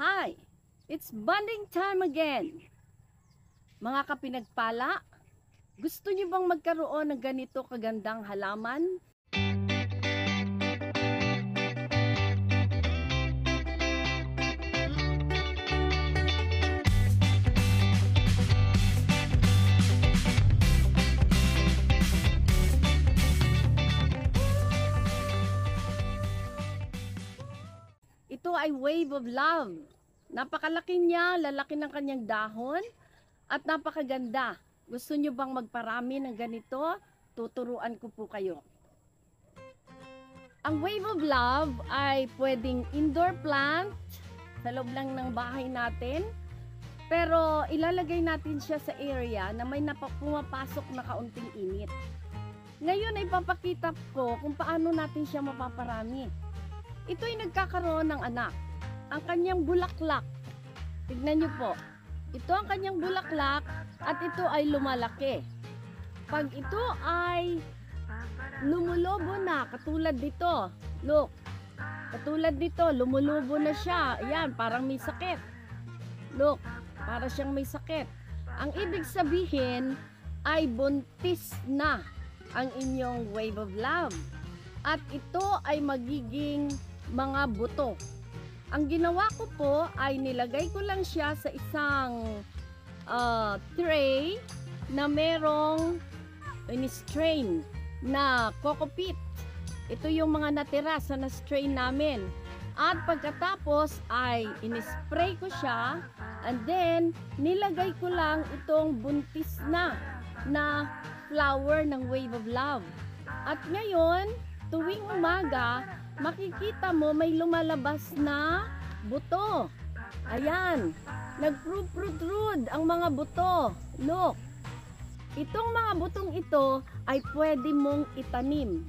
Hi! It's bonding time again! Mga kapinagpala, gusto niyo bang magkaroon ng ganito kagandang halaman? Ay wave of love. Napakalaki niya, lalaki ng kanyang dahon, at napakaganda. Gusto niyo bang magparami ng ganito? Tuturuan ko po kayo. Ang wave of love ay pwedeng indoor plant sa loob lang ng bahay natin. Pero ilalagay natin siya sa area na may napa- pumapasok na kaunting init. Ngayon ay papakita ko kung paano natin siya mapaparami. Ito ay nagkakaroon ng anak. Ang kanyang bulaklak. Tignan niyo po. Ito ang kanyang bulaklak at ito ay lumalaki. Pag ito ay lumulobo na, katulad dito. Look. Katulad dito, lumulubo na siya. Ayan, parang may sakit. Look, para siyang may sakit. Ang ibig sabihin ay buntis na ang inyong wave of love. At ito ay magiging mga buto. Ang ginawa ko po ay nilagay ko lang siya sa isang ah, tray na merong in-strain na coco peat. Ito yung mga natira sa na-strain namin. At pagkatapos ay in-spray ko siya and then nilagay ko lang itong buntis na na flower ng wave of love. At ngayon, tuwing umaga, makikita mo may lumalabas na buto. Ayan, nag-protrude ang mga buto. Look, itong mga butong ito ay pwede mong itanim.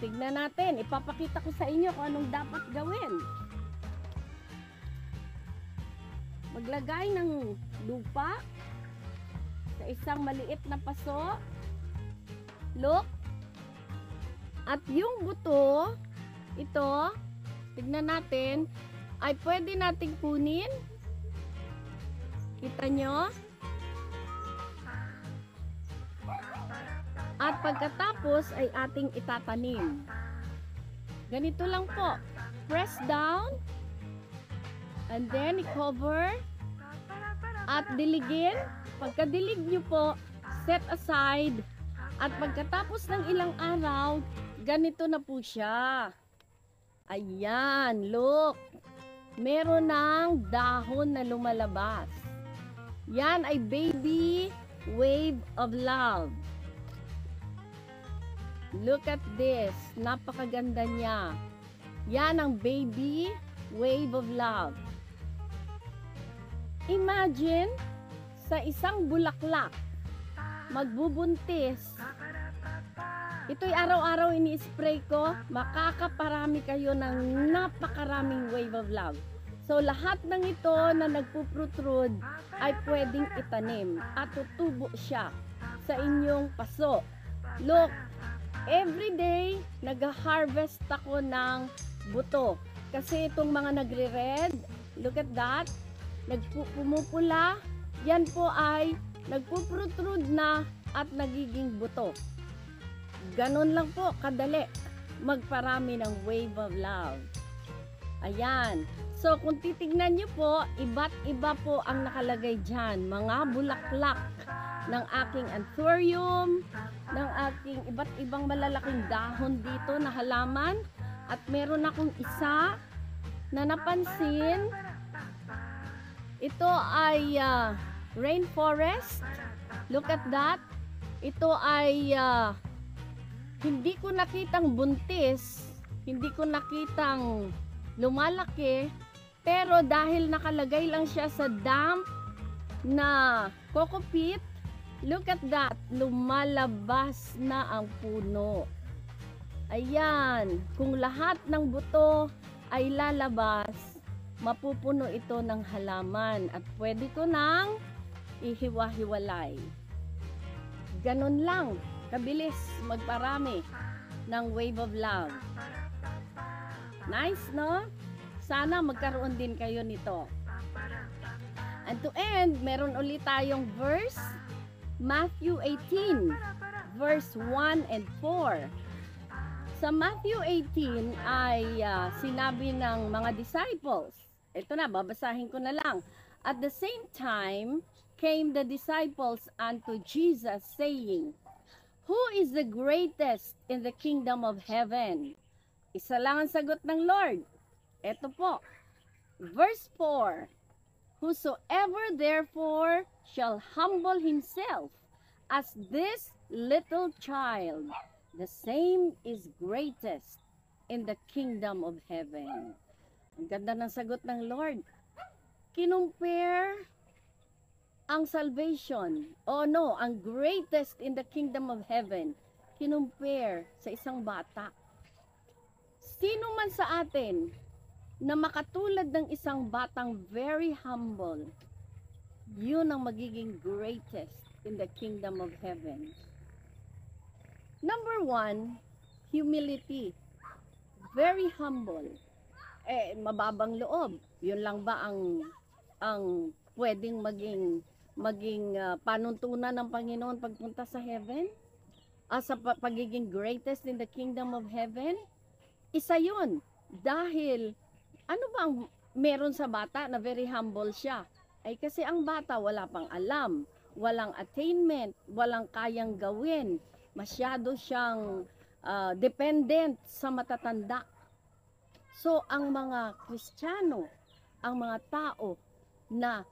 Tignan natin, ipapakita ko sa inyo kung anong dapat gawin. Maglagay ng lupa sa isang maliit na paso. Look, at yung buto, ito, tignan natin, ay pwede nating kunin. Kita nyo? At pagkatapos ay ating itatanim. Ganito lang po. Press down. And then i-cover. At diligin. Pagkadilig nyo po, set aside. At pagkatapos ng ilang araw, ganito na po siya. Ayan, look. Meron ng dahon na lumalabas. Yan ay baby wave of love. Look at this. Napakaganda niya. Yan ang baby wave of love. Imagine sa isang bulaklak magbubuntis. Ito'y araw-araw ini-spray ko, makakaparami kayo ng napakaraming wave of love. So lahat ng ito na nagpuprotrude ay pwedeng itanim at tutubo siya sa inyong paso. Look, every day nag-harvest ako ng buto. Kasi itong mga nagre-red, look at that, nagpumupula, yan po ay nagpuprotrude na at nagiging buto. Ganon lang po kadali magparami ng wave of love. Ayan. So kung titignan nyo po, iba't iba po ang nakalagay dyan. Mga bulaklak ng aking anthurium, ng aking iba't ibang malalaking dahon dito na halaman. At meron akong isa na napansin. Ito ay ah, rainforest. Look at that. Ito ay ah, hindi ko nakitang buntis, hindi ko nakitang lumalaki, pero dahil nakalagay lang siya sa damp na coco peat, look at that, lumalabas na ang puno. Ayan, kung lahat ng buto ay lalabas, mapupuno ito ng halaman at pwede ko nang ihiwa-hiwalay. Ganon lang, kabilis magparami ng wave of love. Nice, no? Sana magkaroon din kayo nito. And to end, meron ulit tayong verse, Matthew 18, verse 1 and 4. Sa Matthew 18 ay ah, sinabi ng mga disciples, ito na, babasahin ko na lang. At the same time, came the disciples unto Jesus, saying, Who is the greatest in the kingdom of heaven? Isa lang ang sagot ng Lord. Ito po, verse 4, Whosoever therefore shall humble himself as this little child, the same is greatest in the kingdom of heaven. Ang ganda ng sagot ng Lord. Kinumpare ang salvation, oh no, ang greatest in the kingdom of heaven, kinumpare sa isang bata. Sino man sa atin na makatulad ng isang batang very humble, yun ang magiging greatest in the kingdom of heaven. Number one, humility. Very humble. Eh, mababang loob. Yun lang ba ang ang pwedeng maging maging ah, panuntunan ng Panginoon pagpunta sa heaven? Ah, sa pa- pagiging greatest in the kingdom of heaven? Isa yun. Dahil, ano ba ang meron sa bata na very humble siya? Ay kasi ang bata wala pang alam, walang attainment, walang kayang gawin. Masyado siyang ah, dependent sa matatanda. So, ang mga Kristiyano, ang mga tao na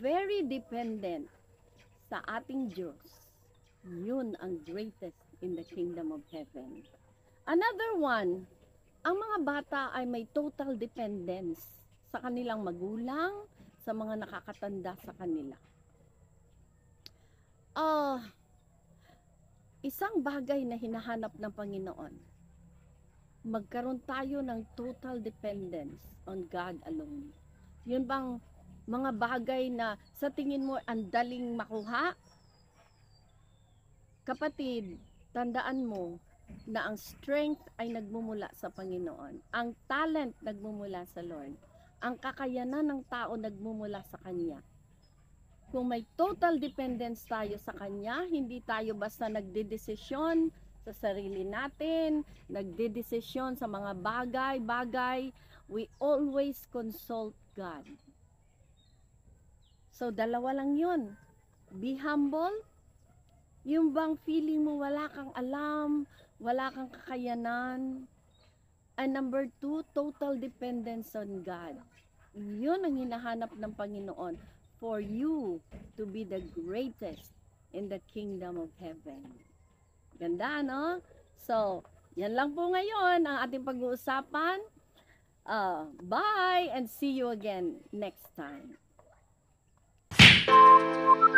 very dependent sa ating Diyos, yun ang greatest in the kingdom of heaven. Another one, ang mga bata ay may total dependence sa kanilang magulang, sa mga nakakatanda sa kanila. Ah, isang bagay na hinahanap ng Panginoon, magkaroon tayo ng total dependence on God alone. Yun bang mga bagay na sa tingin mo ang daling makuha? Kapatid, tandaan mo na ang strength ay nagmumula sa Panginoon. Ang talent nagmumula sa Lord. Ang kakayanan ng tao nagmumula sa Kanya. Kung may total dependence tayo sa Kanya, hindi tayo basta nagdedesisyon sa sarili natin, nagdedesisyon sa mga bagay-bagay, we always consult God. So, dalawa lang yun. Be humble. Yung bang feeling mo wala kang alam, wala kang kakayanan. And number two, total dependence on God. Yun ang hinahanap ng Panginoon for you to be the greatest in the kingdom of heaven. Ganda, no? So, yan lang po ngayon ang ating pag-uusapan. Uh, bye and see you again next time. Música